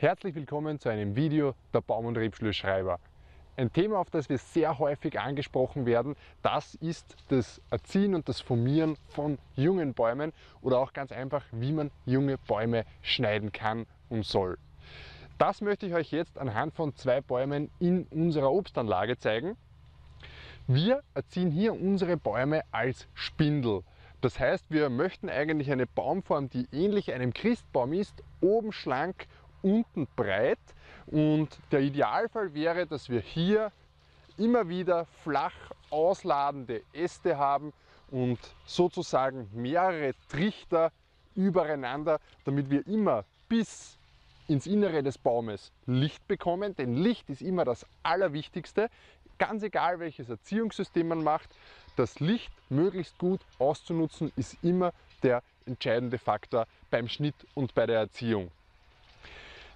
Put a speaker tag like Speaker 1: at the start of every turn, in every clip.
Speaker 1: Herzlich willkommen zu einem Video der Baum- und Rebschlussschreiber. Ein Thema, auf das wir sehr häufig angesprochen werden, das ist das Erziehen und das Formieren von jungen Bäumen oder auch ganz einfach, wie man junge Bäume schneiden kann und soll. Das möchte ich euch jetzt anhand von zwei Bäumen in unserer Obstanlage zeigen. Wir erziehen hier unsere Bäume als Spindel. Das heißt, wir möchten eigentlich eine Baumform, die ähnlich einem Christbaum ist, oben schlank unten breit. Und der Idealfall wäre, dass wir hier immer wieder flach ausladende Äste haben und sozusagen mehrere Trichter übereinander, damit wir immer bis ins Innere des Baumes Licht bekommen, denn Licht ist immer das Allerwichtigste, ganz egal welches Erziehungssystem man macht, das Licht möglichst gut auszunutzen ist immer der entscheidende Faktor beim Schnitt und bei der Erziehung.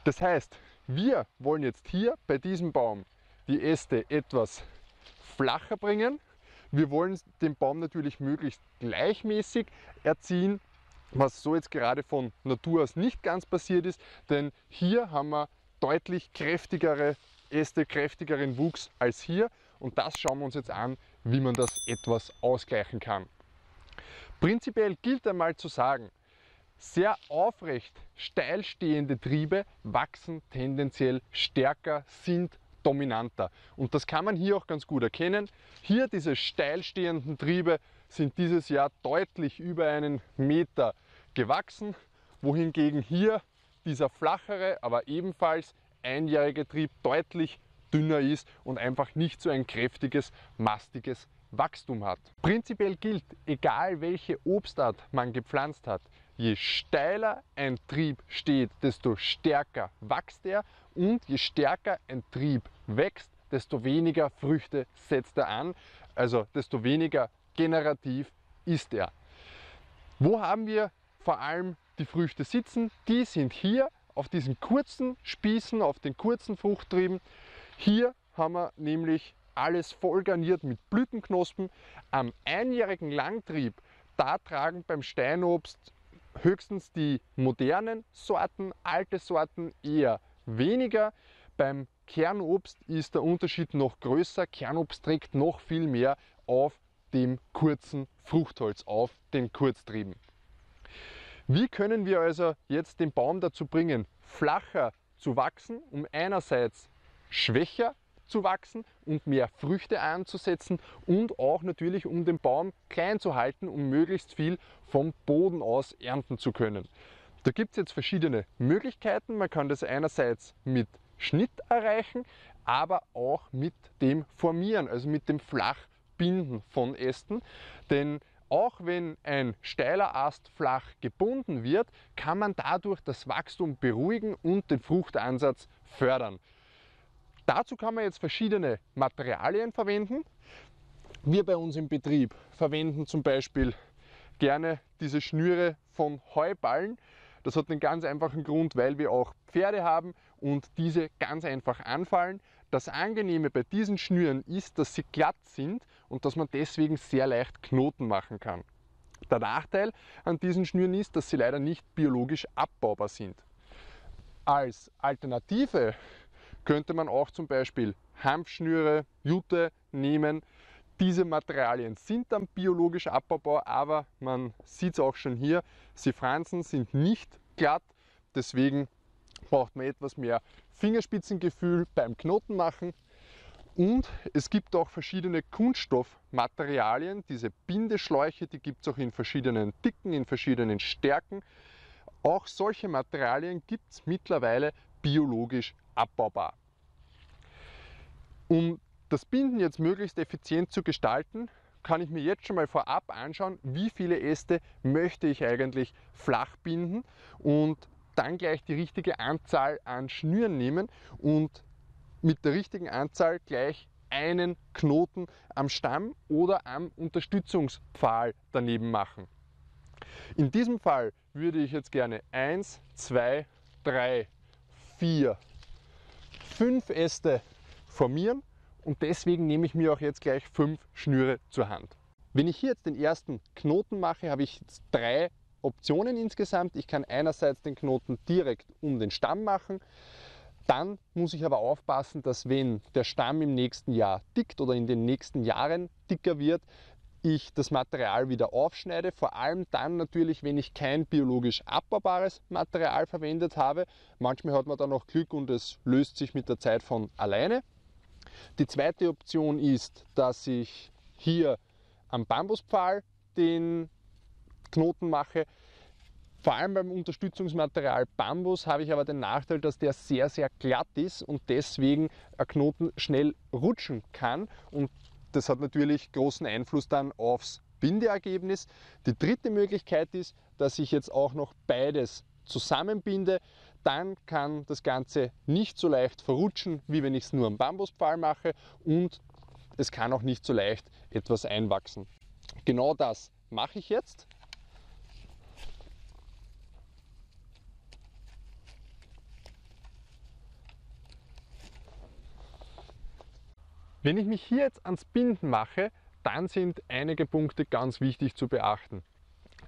Speaker 1: Das heißt, wir wollen jetzt hier bei diesem Baum die Äste etwas flacher bringen. Wir wollen den Baum natürlich möglichst gleichmäßig erziehen, was so jetzt gerade von Natur aus nicht ganz passiert ist, denn hier haben wir deutlich kräftigere Äste, kräftigeren Wuchs als hier und das schauen wir uns jetzt an, wie man das etwas ausgleichen kann. Prinzipiell gilt einmal zu sagen, sehr aufrecht steil stehende Triebe wachsen tendenziell stärker, sind dominanter. Und das kann man hier auch ganz gut erkennen. Hier diese steil stehenden Triebe sind dieses Jahr deutlich über einen Meter gewachsen, wohingegen hier dieser flachere, aber ebenfalls einjährige Trieb deutlich dünner ist und einfach nicht so ein kräftiges, mastiges Wachstum hat. Prinzipiell gilt, egal welche Obstart man gepflanzt hat, je steiler ein Trieb steht, desto stärker wächst er und je stärker ein Trieb wächst, desto weniger Früchte setzt er an, also desto weniger generativ ist er. Wo haben wir vor allem die Früchte sitzen? Die sind hier auf diesen kurzen Spießen, auf den kurzen Fruchttrieben. Hier haben wir nämlich alles voll garniert mit Blütenknospen. Am einjährigen Langtrieb, da tragen beim Steinobst höchstens die modernen Sorten, alte Sorten eher weniger. Beim Kernobst ist der Unterschied noch größer. Kernobst trägt noch viel mehr auf dem kurzen Fruchtholz, auf den Kurztrieben. Wie können wir also jetzt den Baum dazu bringen, flacher zu wachsen, um einerseits schwächer zu wachsen und mehr Früchte anzusetzen und auch natürlich um den Baum klein zu halten, um möglichst viel vom Boden aus ernten zu können. Da gibt es jetzt verschiedene Möglichkeiten. Man kann das einerseits mit Schnitt erreichen, aber auch mit dem Formieren, also mit dem Flachbinden von Ästen. Denn auch wenn ein steiler Ast flach gebunden wird, kann man dadurch das Wachstum beruhigen und den Fruchtansatz fördern. Dazu kann man jetzt verschiedene Materialien verwenden. Wir bei uns im Betrieb verwenden zum Beispiel gerne diese Schnüre von Heuballen. Das hat einen ganz einfachen Grund, weil wir auch Pferde haben und diese ganz einfach anfallen. Das Angenehme bei diesen Schnüren ist, dass sie glatt sind und dass man deswegen sehr leicht Knoten machen kann. Der Nachteil an diesen Schnüren ist, dass sie leider nicht biologisch abbaubar sind. Als Alternative könnte man auch zum Beispiel Hanfschnüre, Jute nehmen. Diese Materialien sind dann biologisch abbaubar, aber man sieht es auch schon hier, sie Franzen sind nicht glatt, deswegen braucht man etwas mehr Fingerspitzengefühl beim Knotenmachen. Und es gibt auch verschiedene Kunststoffmaterialien, diese Bindeschläuche, die gibt es auch in verschiedenen Dicken, in verschiedenen Stärken. Auch solche Materialien gibt es mittlerweile biologisch abbaubar. Um das Binden jetzt möglichst effizient zu gestalten, kann ich mir jetzt schon mal vorab anschauen, wie viele Äste möchte ich eigentlich flach binden und dann gleich die richtige Anzahl an Schnüren nehmen und mit der richtigen Anzahl gleich einen Knoten am Stamm oder am Unterstützungspfahl daneben machen. In diesem Fall würde ich jetzt gerne 1, 2, 3, 4, 5 Äste formieren und deswegen nehme ich mir auch jetzt gleich 5 Schnüre zur Hand. Wenn ich hier jetzt den ersten Knoten mache, habe ich jetzt drei Optionen insgesamt. Ich kann einerseits den Knoten direkt um den Stamm machen. Dann muss ich aber aufpassen, dass wenn der Stamm im nächsten Jahr dickt oder in den nächsten Jahren dicker wird, ich das Material wieder aufschneide, vor allem dann natürlich, wenn ich kein biologisch abbaubares Material verwendet habe. Manchmal hat man dann auch Glück und es löst sich mit der Zeit von alleine. Die zweite Option ist, dass ich hier am Bambuspfahl den Knoten mache. Vor allem beim Unterstützungsmaterial Bambus habe ich aber den Nachteil, dass der sehr, sehr glatt ist und deswegen ein Knoten schnell rutschen kann und das hat natürlich großen Einfluss dann aufs Bindeergebnis. Die dritte Möglichkeit ist, dass ich jetzt auch noch beides zusammenbinde. Dann kann das Ganze nicht so leicht verrutschen, wie wenn ich es nur am Bambuspfahl mache und es kann auch nicht so leicht etwas einwachsen. Genau das mache ich jetzt. Wenn ich mich hier jetzt ans Binden mache, dann sind einige Punkte ganz wichtig zu beachten.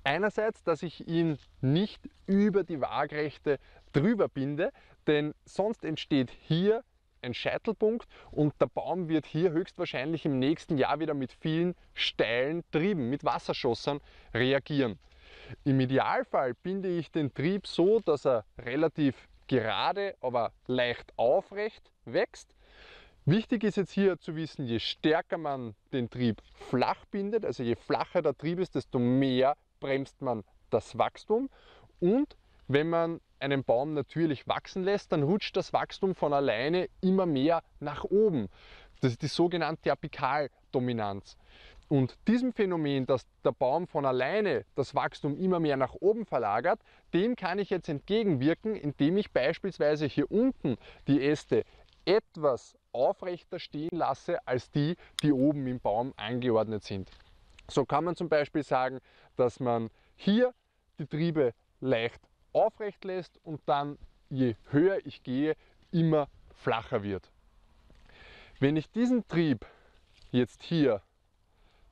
Speaker 1: Einerseits, dass ich ihn nicht über die Waagrechte drüber binde, denn sonst entsteht hier ein Scheitelpunkt und der Baum wird hier höchstwahrscheinlich im nächsten Jahr wieder mit vielen steilen Trieben, mit Wasserschossern reagieren. Im Idealfall binde ich den Trieb so, dass er relativ gerade, aber leicht aufrecht wächst Wichtig ist jetzt hier zu wissen, je stärker man den Trieb flach bindet, also je flacher der Trieb ist, desto mehr bremst man das Wachstum. Und wenn man einen Baum natürlich wachsen lässt, dann rutscht das Wachstum von alleine immer mehr nach oben. Das ist die sogenannte Apikaldominanz. Und diesem Phänomen, dass der Baum von alleine das Wachstum immer mehr nach oben verlagert, dem kann ich jetzt entgegenwirken, indem ich beispielsweise hier unten die Äste etwas aufrechter stehen lasse als die, die oben im Baum angeordnet sind. So kann man zum Beispiel sagen, dass man hier die Triebe leicht aufrecht lässt und dann je höher ich gehe, immer flacher wird. Wenn ich diesen Trieb jetzt hier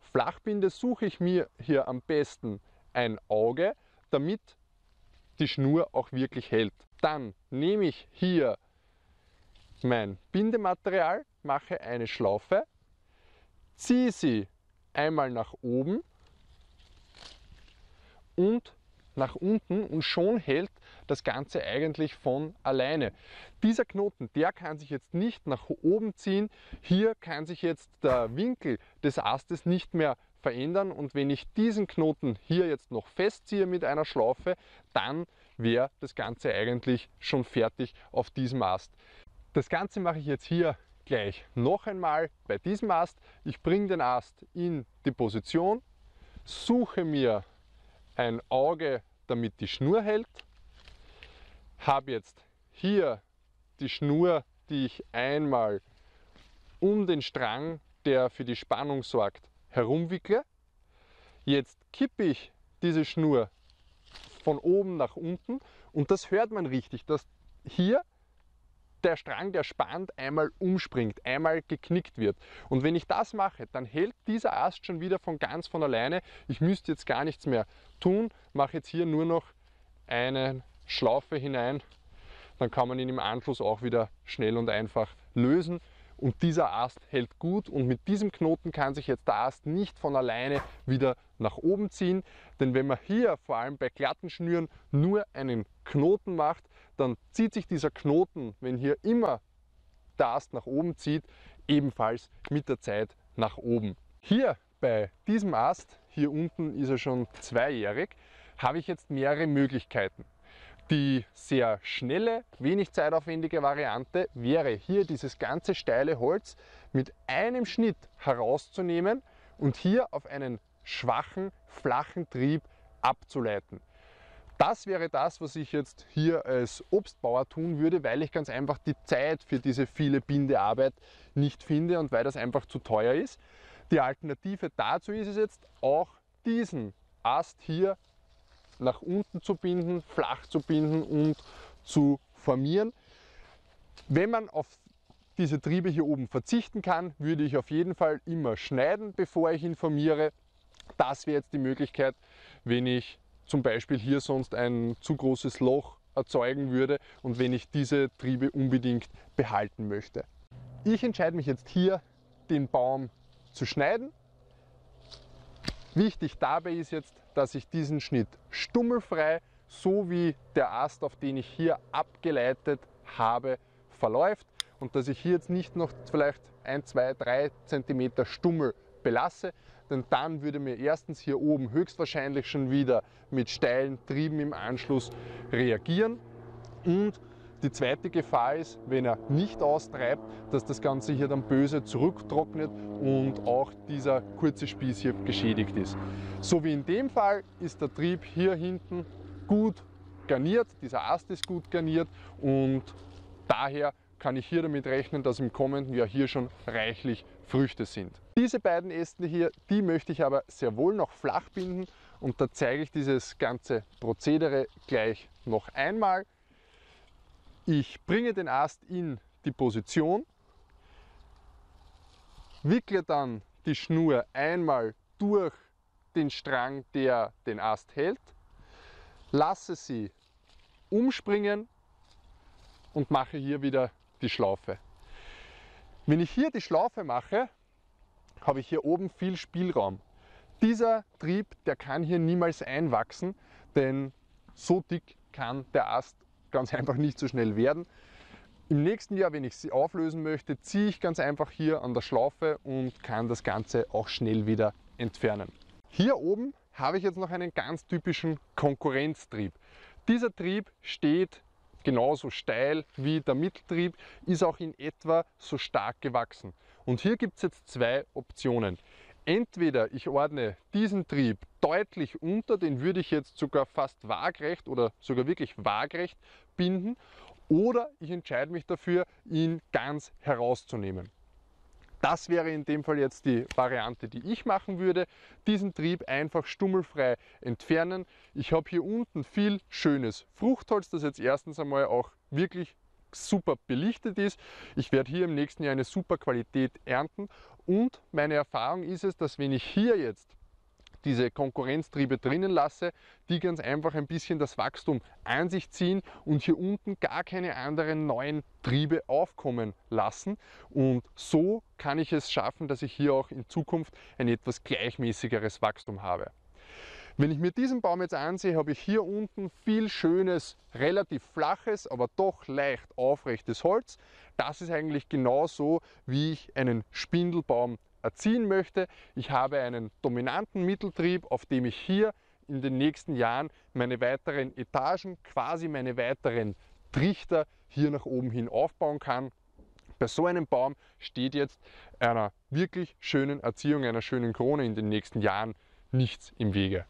Speaker 1: flach binde, suche ich mir hier am besten ein Auge, damit die Schnur auch wirklich hält. Dann nehme ich hier mein Bindematerial, mache eine Schlaufe, ziehe sie einmal nach oben und nach unten und schon hält das Ganze eigentlich von alleine. Dieser Knoten, der kann sich jetzt nicht nach oben ziehen. Hier kann sich jetzt der Winkel des Astes nicht mehr verändern und wenn ich diesen Knoten hier jetzt noch festziehe mit einer Schlaufe, dann wäre das Ganze eigentlich schon fertig auf diesem Ast. Das Ganze mache ich jetzt hier gleich noch einmal bei diesem Ast. Ich bringe den Ast in die Position, suche mir ein Auge, damit die Schnur hält, habe jetzt hier die Schnur, die ich einmal um den Strang, der für die Spannung sorgt, herumwickle. Jetzt kippe ich diese Schnur von oben nach unten und das hört man richtig, dass hier der Strang, der spannt, einmal umspringt, einmal geknickt wird. Und wenn ich das mache, dann hält dieser Ast schon wieder von ganz von alleine. Ich müsste jetzt gar nichts mehr tun, mache jetzt hier nur noch eine Schlaufe hinein, dann kann man ihn im Anschluss auch wieder schnell und einfach lösen und dieser Ast hält gut und mit diesem Knoten kann sich jetzt der Ast nicht von alleine wieder nach oben ziehen, denn wenn man hier vor allem bei glatten Schnüren nur einen Knoten macht, dann zieht sich dieser Knoten, wenn hier immer der Ast nach oben zieht, ebenfalls mit der Zeit nach oben. Hier bei diesem Ast, hier unten ist er schon zweijährig, habe ich jetzt mehrere Möglichkeiten. Die sehr schnelle, wenig zeitaufwendige Variante wäre hier dieses ganze steile Holz mit einem Schnitt herauszunehmen und hier auf einen schwachen, flachen Trieb abzuleiten. Das wäre das, was ich jetzt hier als Obstbauer tun würde, weil ich ganz einfach die Zeit für diese viele Bindearbeit nicht finde und weil das einfach zu teuer ist. Die Alternative dazu ist es jetzt auch diesen Ast hier nach unten zu binden, flach zu binden und zu formieren. Wenn man auf diese Triebe hier oben verzichten kann, würde ich auf jeden Fall immer schneiden, bevor ich ihn formiere. Das wäre jetzt die Möglichkeit, wenn ich zum Beispiel hier sonst ein zu großes Loch erzeugen würde und wenn ich diese Triebe unbedingt behalten möchte. Ich entscheide mich jetzt hier, den Baum zu schneiden. Wichtig dabei ist jetzt, dass ich diesen Schnitt stummelfrei, so wie der Ast, auf den ich hier abgeleitet habe, verläuft und dass ich hier jetzt nicht noch vielleicht 1, 2, 3 cm Stummel belasse, denn dann würde mir erstens hier oben höchstwahrscheinlich schon wieder mit steilen Trieben im Anschluss reagieren und die zweite Gefahr ist, wenn er nicht austreibt, dass das Ganze hier dann böse zurücktrocknet und auch dieser kurze Spieß hier geschädigt ist. So wie in dem Fall ist der Trieb hier hinten gut garniert, dieser Ast ist gut garniert und daher kann ich hier damit rechnen, dass im kommenden Jahr hier schon reichlich Früchte sind. Diese beiden Äste hier, die möchte ich aber sehr wohl noch flach binden und da zeige ich dieses ganze Prozedere gleich noch einmal. Ich bringe den Ast in die Position, wickle dann die Schnur einmal durch den Strang, der den Ast hält, lasse sie umspringen und mache hier wieder die Schlaufe. Wenn ich hier die Schlaufe mache, habe ich hier oben viel Spielraum. Dieser Trieb, der kann hier niemals einwachsen, denn so dick kann der Ast ganz einfach nicht so schnell werden. Im nächsten Jahr, wenn ich sie auflösen möchte, ziehe ich ganz einfach hier an der Schlaufe und kann das Ganze auch schnell wieder entfernen. Hier oben habe ich jetzt noch einen ganz typischen Konkurrenztrieb. Dieser Trieb steht genauso steil wie der Mitteltrieb, ist auch in etwa so stark gewachsen. Und hier gibt es jetzt zwei Optionen. Entweder ich ordne diesen Trieb deutlich unter, den würde ich jetzt sogar fast waagrecht oder sogar wirklich waagrecht binden, oder ich entscheide mich dafür, ihn ganz herauszunehmen. Das wäre in dem Fall jetzt die Variante, die ich machen würde. Diesen Trieb einfach stummelfrei entfernen. Ich habe hier unten viel schönes Fruchtholz, das jetzt erstens einmal auch wirklich super belichtet ist. Ich werde hier im nächsten Jahr eine super Qualität ernten und meine Erfahrung ist es, dass wenn ich hier jetzt diese Konkurrenztriebe drinnen lasse, die ganz einfach ein bisschen das Wachstum an sich ziehen und hier unten gar keine anderen neuen Triebe aufkommen lassen. Und so kann ich es schaffen, dass ich hier auch in Zukunft ein etwas gleichmäßigeres Wachstum habe. Wenn ich mir diesen Baum jetzt ansehe, habe ich hier unten viel schönes, relativ flaches, aber doch leicht aufrechtes Holz. Das ist eigentlich genauso, wie ich einen Spindelbaum erziehen möchte. Ich habe einen dominanten Mitteltrieb, auf dem ich hier in den nächsten Jahren meine weiteren Etagen, quasi meine weiteren Trichter hier nach oben hin aufbauen kann. Bei so einem Baum steht jetzt einer wirklich schönen Erziehung, einer schönen Krone in den nächsten Jahren nichts im Wege.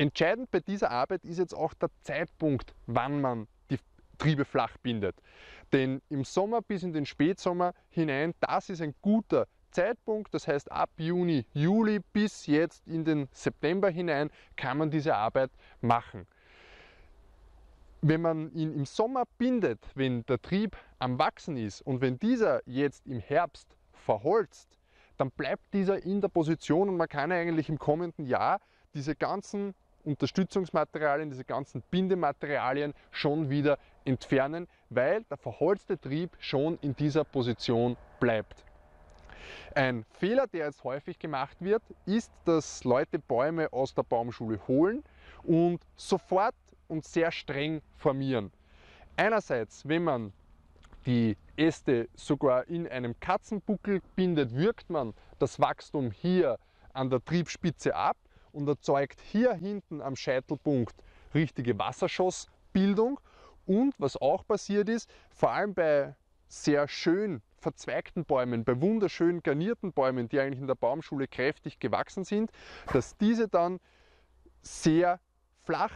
Speaker 1: Entscheidend bei dieser Arbeit ist jetzt auch der Zeitpunkt, wann man die Triebe flach bindet. Denn im Sommer bis in den Spätsommer hinein, das ist ein guter Zeitpunkt, das heißt ab Juni, Juli bis jetzt in den September hinein kann man diese Arbeit machen. Wenn man ihn im Sommer bindet, wenn der Trieb am Wachsen ist und wenn dieser jetzt im Herbst verholzt, dann bleibt dieser in der Position und man kann eigentlich im kommenden Jahr diese ganzen Unterstützungsmaterialien, diese ganzen Bindematerialien schon wieder entfernen, weil der verholzte Trieb schon in dieser Position bleibt. Ein Fehler, der jetzt häufig gemacht wird, ist, dass Leute Bäume aus der Baumschule holen und sofort und sehr streng formieren. Einerseits, wenn man die Äste sogar in einem Katzenbuckel bindet, wirkt man das Wachstum hier an der Triebspitze ab und erzeugt hier hinten am Scheitelpunkt richtige Wasserschossbildung. Und was auch passiert ist, vor allem bei sehr schön verzweigten Bäumen, bei wunderschön garnierten Bäumen, die eigentlich in der Baumschule kräftig gewachsen sind, dass diese dann sehr flach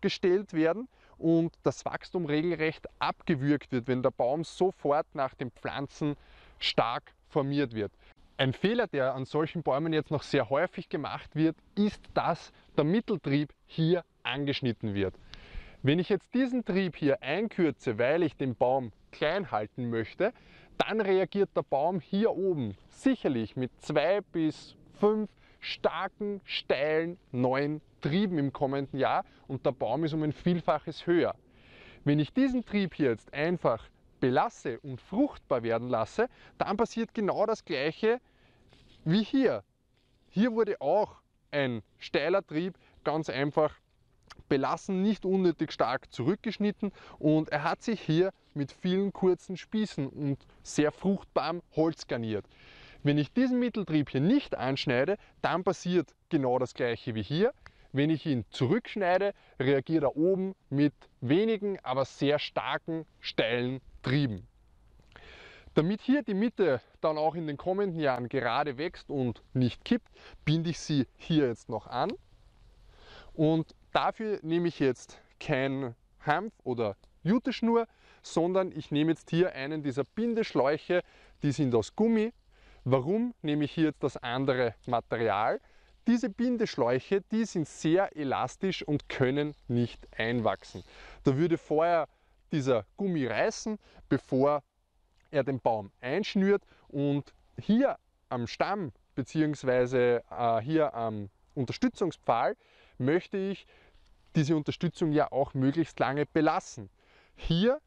Speaker 1: gestellt werden und das Wachstum regelrecht abgewürgt wird, wenn der Baum sofort nach dem Pflanzen stark formiert wird. Ein Fehler, der an solchen Bäumen jetzt noch sehr häufig gemacht wird, ist, dass der Mitteltrieb hier angeschnitten wird. Wenn ich jetzt diesen Trieb hier einkürze, weil ich den Baum klein halten möchte, dann reagiert der Baum hier oben sicherlich mit zwei bis fünf starken, steilen, neuen Trieben im kommenden Jahr und der Baum ist um ein Vielfaches höher. Wenn ich diesen Trieb hier jetzt einfach belasse und fruchtbar werden lasse, dann passiert genau das gleiche wie hier. Hier wurde auch ein steiler Trieb ganz einfach belassen, nicht unnötig stark zurückgeschnitten und er hat sich hier mit vielen kurzen Spießen und sehr fruchtbarem Holz garniert. Wenn ich diesen Mitteltrieb hier nicht anschneide, dann passiert genau das gleiche wie hier. Wenn ich ihn zurückschneide, reagiert er oben mit wenigen, aber sehr starken, steilen Trieben. Damit hier die Mitte dann auch in den kommenden Jahren gerade wächst und nicht kippt, binde ich sie hier jetzt noch an. Und dafür nehme ich jetzt kein Hanf oder Juteschnur, sondern ich nehme jetzt hier einen dieser Bindeschläuche, die sind aus Gummi. Warum nehme ich hier jetzt das andere Material? Diese Bindeschläuche, die sind sehr elastisch und können nicht einwachsen. Da würde vorher dieser Gummi reißen, bevor er den Baum einschnürt und hier am Stamm bzw. Äh, hier am Unterstützungspfahl möchte ich diese Unterstützung ja auch möglichst lange belassen. Hier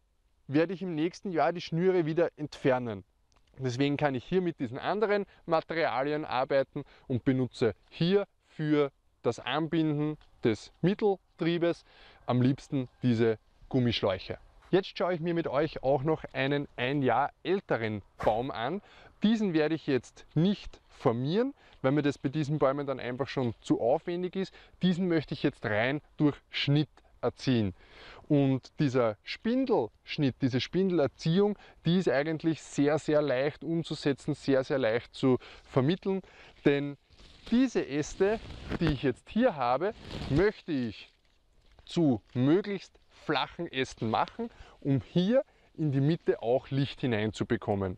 Speaker 1: werde ich im nächsten Jahr die Schnüre wieder entfernen. Deswegen kann ich hier mit diesen anderen Materialien arbeiten und benutze hier für das Anbinden des Mitteltriebes am liebsten diese Gummischläuche. Jetzt schaue ich mir mit euch auch noch einen ein Jahr älteren Baum an. Diesen werde ich jetzt nicht formieren, weil mir das bei diesen Bäumen dann einfach schon zu aufwendig ist. Diesen möchte ich jetzt rein durch Schnitt erziehen. Und dieser Spindelschnitt, diese Spindelerziehung, die ist eigentlich sehr, sehr leicht umzusetzen, sehr, sehr leicht zu vermitteln. Denn diese Äste, die ich jetzt hier habe, möchte ich zu möglichst flachen Ästen machen, um hier in die Mitte auch Licht hineinzubekommen.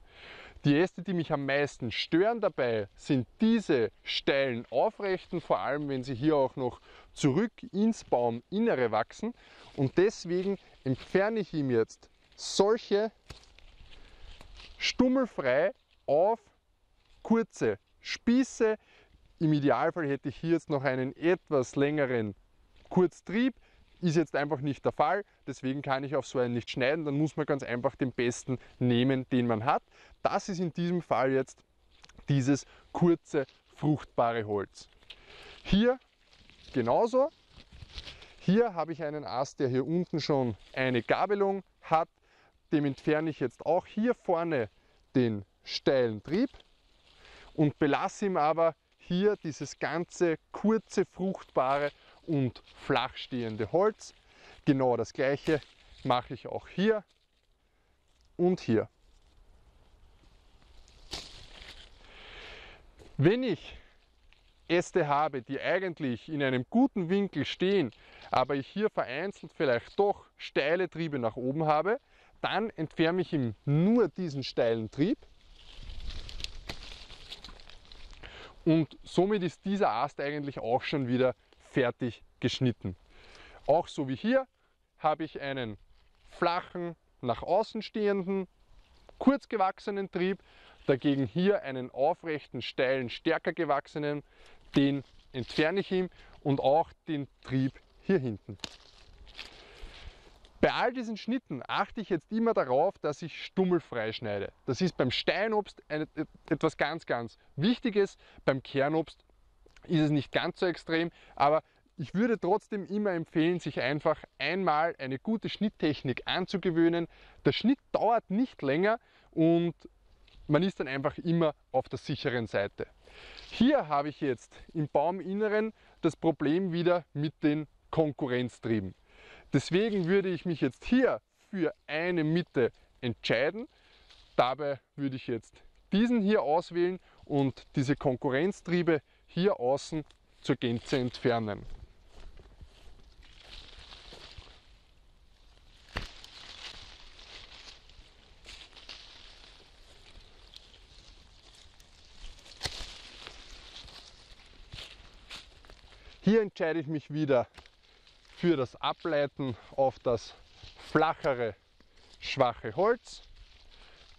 Speaker 1: Die Äste, die mich am meisten stören dabei, sind diese steilen Aufrechten, vor allem wenn sie hier auch noch zurück ins Bauminnere wachsen. Und deswegen entferne ich ihm jetzt solche stummelfrei auf kurze Spieße. Im Idealfall hätte ich hier jetzt noch einen etwas längeren Kurztrieb, ist jetzt einfach nicht der Fall, deswegen kann ich auf so einen nicht schneiden, dann muss man ganz einfach den besten nehmen, den man hat. Das ist in diesem Fall jetzt dieses kurze, fruchtbare Holz. Hier genauso. Hier habe ich einen Ast, der hier unten schon eine Gabelung hat. Dem entferne ich jetzt auch hier vorne den steilen Trieb und belasse ihm aber hier dieses ganze kurze, fruchtbare und flachstehende Holz. Genau das gleiche mache ich auch hier und hier. Wenn ich Äste habe, die eigentlich in einem guten Winkel stehen, aber ich hier vereinzelt vielleicht doch steile Triebe nach oben habe, dann entferne ich ihm nur diesen steilen Trieb und somit ist dieser Ast eigentlich auch schon wieder fertig geschnitten. Auch so wie hier habe ich einen flachen, nach außen stehenden, kurz gewachsenen Trieb, dagegen hier einen aufrechten, steilen, stärker gewachsenen, den entferne ich ihm und auch den Trieb hier hinten. Bei all diesen Schnitten achte ich jetzt immer darauf, dass ich stummelfrei schneide. Das ist beim Steinobst etwas ganz, ganz Wichtiges. Beim Kernobst ist es nicht ganz so extrem, aber ich würde trotzdem immer empfehlen, sich einfach einmal eine gute Schnitttechnik anzugewöhnen. Der Schnitt dauert nicht länger und man ist dann einfach immer auf der sicheren Seite. Hier habe ich jetzt im Bauminneren das Problem wieder mit den Konkurrenztrieben. Deswegen würde ich mich jetzt hier für eine Mitte entscheiden. Dabei würde ich jetzt diesen hier auswählen und diese Konkurrenztriebe hier außen zur Gänze entfernen. Hier entscheide ich mich wieder für das Ableiten auf das flachere, schwache Holz,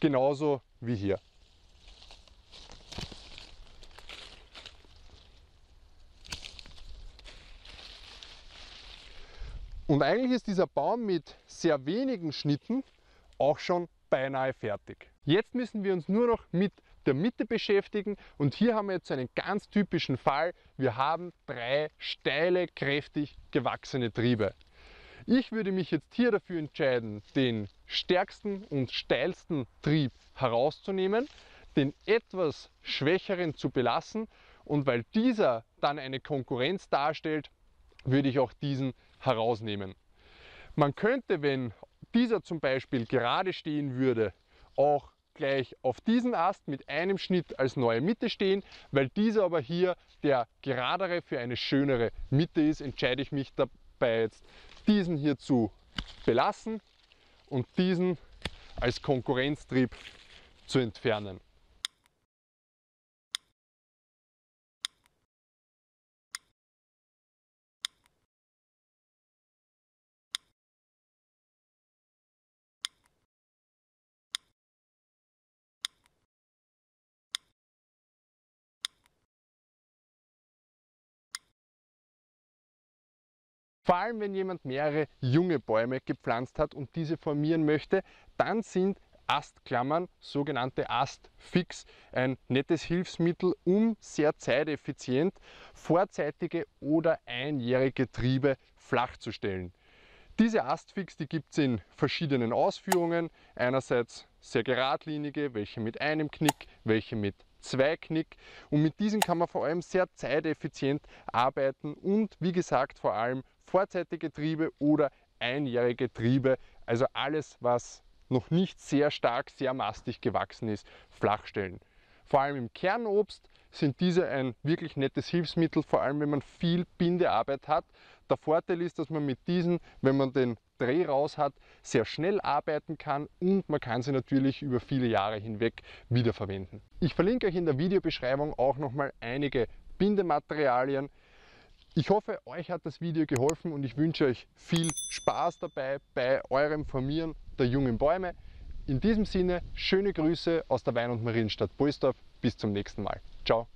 Speaker 1: genauso wie hier. Und eigentlich ist dieser Baum mit sehr wenigen Schnitten auch schon beinahe fertig. Jetzt müssen wir uns nur noch mit der Mitte beschäftigen und hier haben wir jetzt einen ganz typischen Fall. Wir haben drei steile, kräftig gewachsene Triebe. Ich würde mich jetzt hier dafür entscheiden, den stärksten und steilsten Trieb herauszunehmen, den etwas schwächeren zu belassen und weil dieser dann eine Konkurrenz darstellt, würde ich auch diesen herausnehmen. Man könnte, wenn dieser zum Beispiel gerade stehen würde, auch gleich auf diesen Ast mit einem Schnitt als neue Mitte stehen. Weil dieser aber hier der geradere für eine schönere Mitte ist, entscheide ich mich dabei jetzt diesen hier zu belassen und diesen als Konkurrenztrieb zu entfernen. Vor allem, wenn jemand mehrere junge Bäume gepflanzt hat und diese formieren möchte, dann sind Astklammern, sogenannte Astfix, ein nettes Hilfsmittel, um sehr zeiteffizient vorzeitige oder einjährige Triebe flachzustellen. Diese Astfix, die gibt es in verschiedenen Ausführungen. Einerseits sehr geradlinige, welche mit einem Knick, welche mit zwei Knick. Und mit diesen kann man vor allem sehr zeiteffizient arbeiten und wie gesagt vor allem vorzeitige Triebe oder einjährige Triebe, also alles, was noch nicht sehr stark, sehr mastig gewachsen ist, flachstellen. Vor allem im Kernobst sind diese ein wirklich nettes Hilfsmittel, vor allem wenn man viel Bindearbeit hat. Der Vorteil ist, dass man mit diesen, wenn man den Dreh raus hat, sehr schnell arbeiten kann und man kann sie natürlich über viele Jahre hinweg wiederverwenden. Ich verlinke euch in der Videobeschreibung auch nochmal einige Bindematerialien, ich hoffe, euch hat das Video geholfen und ich wünsche euch viel Spaß dabei bei eurem Formieren der jungen Bäume. In diesem Sinne, schöne Grüße aus der Wein- und Marienstadt Boisdorf. Bis zum nächsten Mal. Ciao.